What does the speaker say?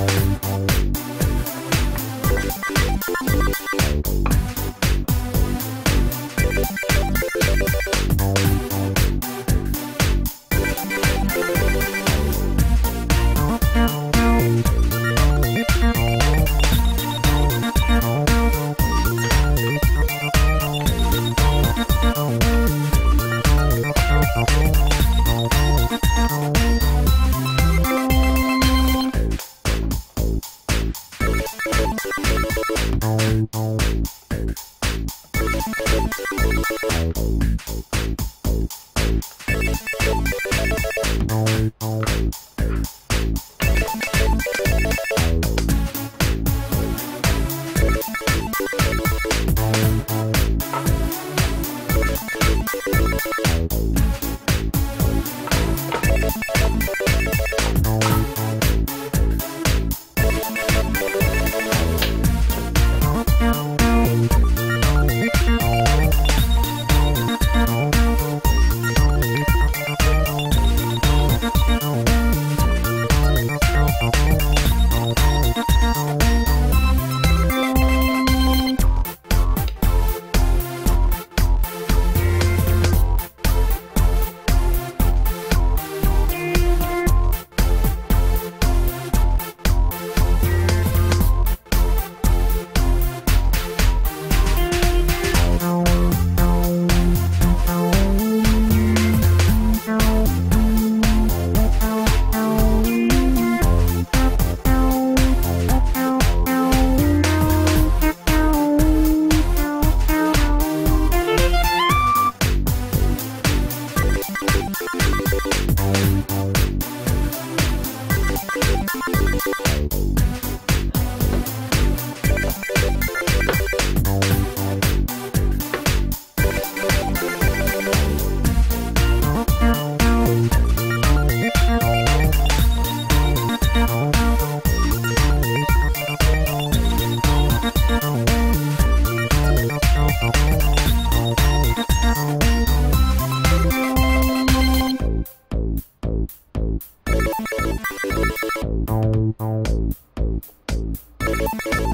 Thank you. Thank Thank